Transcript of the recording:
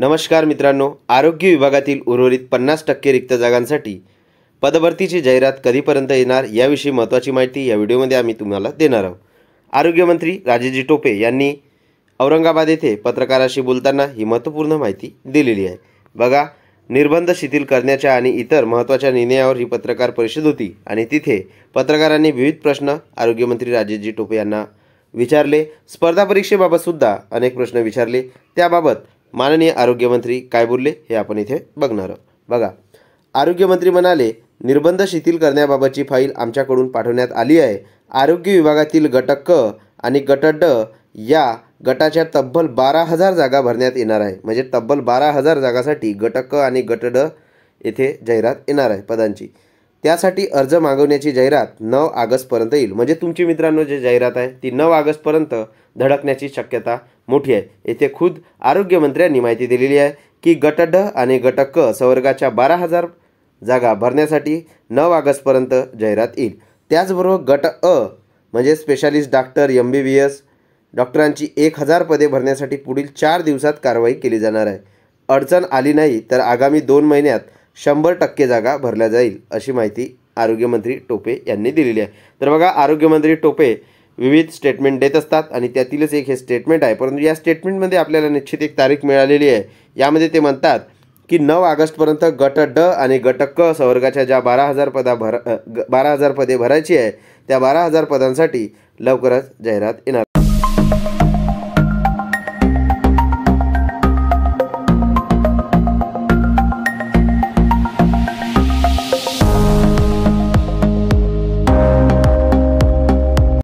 नमस्कार मित्रांनो आरोग्य विभागातील उर्वरित पन्नास टक्के रिक्त जागांसाठी पदभरतीची जाहिरात कधीपर्यंत येणार याविषयी महत्त्वाची माहिती या व्हिडिओमध्ये आम्ही तुम्हाला देणार आहोत. आरोग्यमंत्री राजेजी टोपे यांनी औरंगाबाद येथे पत्रकाराशी बोलताना ही महत्त्वपूर्ण माहिती दिलेली आहे. बघा निर्बंध शिथिल करण्याच्या आणि इतर महत्त्वाच्या निर्णयावर ही पत्रकार परिषद होती आणि तिथे पत्रकारांनी विविध प्रश्न आरोग्यमंत्री राजेशजी टोपे यांना विचारले. स्पर्धा परीक्षेबाबतसुद्धा अनेक प्रश्न विचारले. त्याबाबत माननीय आरोग्यमंत्री काय बोलले हे आपण इथे बघणार आहोत. बघा आरोग्यमंत्री म्हणाले निर्बंध शिथिल करण्याबाबतची फाईल आमच्याकडून पाठवण्यात आली आहे. आरोग्य विभागातील गट क आणि गट ड या गटाच्या तब्बल बारा हजार जागा भरण्यात येणार आहे. म्हणजे तब्बल बारा हजार जागासाठी गट क आणि गट ड येथे जाहिरात येणार आहे पदांची. त्यासाठी अर्ज मागवण्याची जाहिरात नऊ ऑगस्टपर्यंत येईल. म्हणजे तुमची मित्रांनो जी जाहिरात आहे ती नऊ ऑगस्टपर्यंत धडकण्याची शक्यता मोठी आहे. येथे खुद आरोग्यमंत्र्यांनी माहिती दिलेली आहे की गट ड आणि गट क संवर्गाच्या बारा हजार जागा भरण्यासाठी नऊ ऑगस्टपर्यंत जाहिरात येईल. त्याचबरोबर गट अ म्हणजे specialist doctor M B B S डॉक्टरांची एक हजार पदे भरण्यासाठी पुढील चार दिवसात कारवाई केली जाणार आहे. अडचण आली नाही तर आगामी दोन महिन्यात शंभर टक्के जागा भरल्या जाईल अशी माहिती आरोग्यमंत्री टोपे यांनी दिलेली आहे. तर बघा आरोग्यमंत्री टोपे विविध स्टेटमेंट देत असतात आणि त्यातीलच एक हे स्टेटमेंट आहे. परंतु या स्टेटमेंटमध्ये आपल्याला निश्चित एक तारीख मिळालेली आहे. यामध्ये ते म्हणतात की नऊ ऑगस्टपर्यंत गट ड आणि गट क संवर्गाच्या ज्या बारा हजार पदा भर बारा हजार पदे भरायची आहे त्या बारा हजार पदांसाठी लवकरच जाहिरात येणार